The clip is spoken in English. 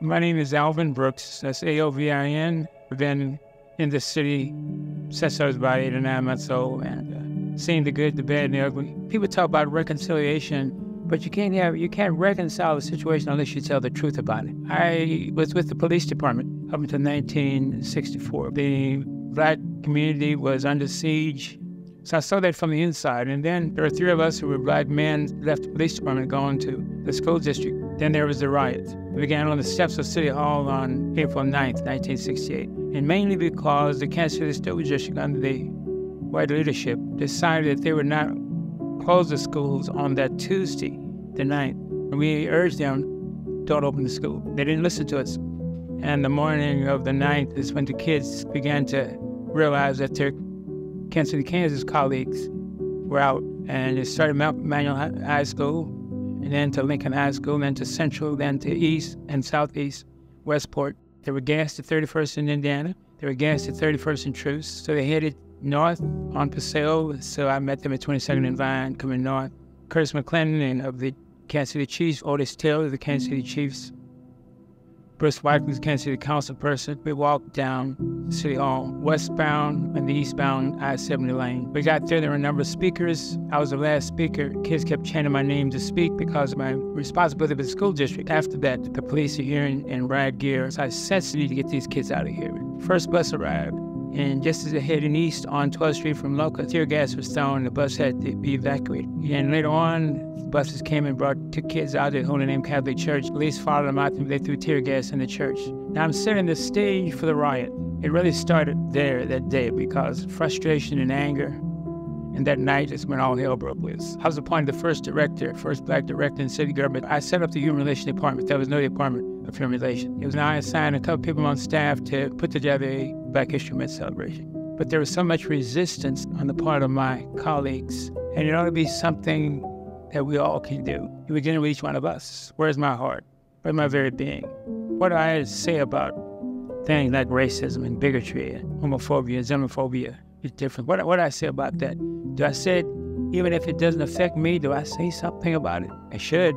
My name is Alvin Brooks. That's A O V I N. I've been in the city since I was about eight or nine months old and uh, seen the good, the bad, and the ugly. People talk about reconciliation, but you can't have you can't reconcile the situation unless you tell the truth about it. I was with the police department up until 1964. The black community was under siege. So I saw that from the inside. And then there were three of us who were black men left the police department going to the school district. Then there was the riot. It began on the steps of City Hall on April 9th, 1968. And mainly because the Kansas City School District, under the white leadership, decided that they would not close the schools on that Tuesday, the 9th. And we urged them, don't open the school. They didn't listen to us. And the morning of the 9th is when the kids began to realize that their Kansas City, Kansas colleagues were out. And it started Mount Manual High School, and then to Lincoln High School, then to Central, then to East and Southeast Westport. They were gassed at 31st in Indiana. They were gassed at 31st in Troost. So they headed north on Paseo. So I met them at 22nd and Vine coming north. Curtis McClinton of the Kansas City Chiefs, Otis Taylor of the Kansas City Chiefs, Bruce was Kansas City council person. We walked down City Hall, westbound and the eastbound I-70 lane. We got there, there were a number of speakers. I was the last speaker. Kids kept chanting my name to speak because of my responsibility with the school district. After that, the police are here in, in riot gear. So I sensed the need to get these kids out of here. First bus arrived. And just as it heading east on 12th Street from Locust, tear gas was thrown. The bus had to be evacuated. And later on, buses came and brought two kids out of the Holy Name Catholic Church. Police followed them out and they threw tear gas in the church. Now I'm setting the stage for the riot. It really started there that day because frustration and anger. And that night is when all hell broke loose. I was appointed the first director, first black director in city government. I set up the human relations department. There was no department of human relations. It was now I assigned a couple people on staff to put together a Black History Month celebration. But there was so much resistance on the part of my colleagues, and it ought to be something that we all can do. It begins with each one of us. Where's my heart? Where's my very being? What do I say about things like racism and bigotry and homophobia and xenophobia? It's different. What, what do I say about that? Do I say it, even if it doesn't affect me, do I say something about it? I should.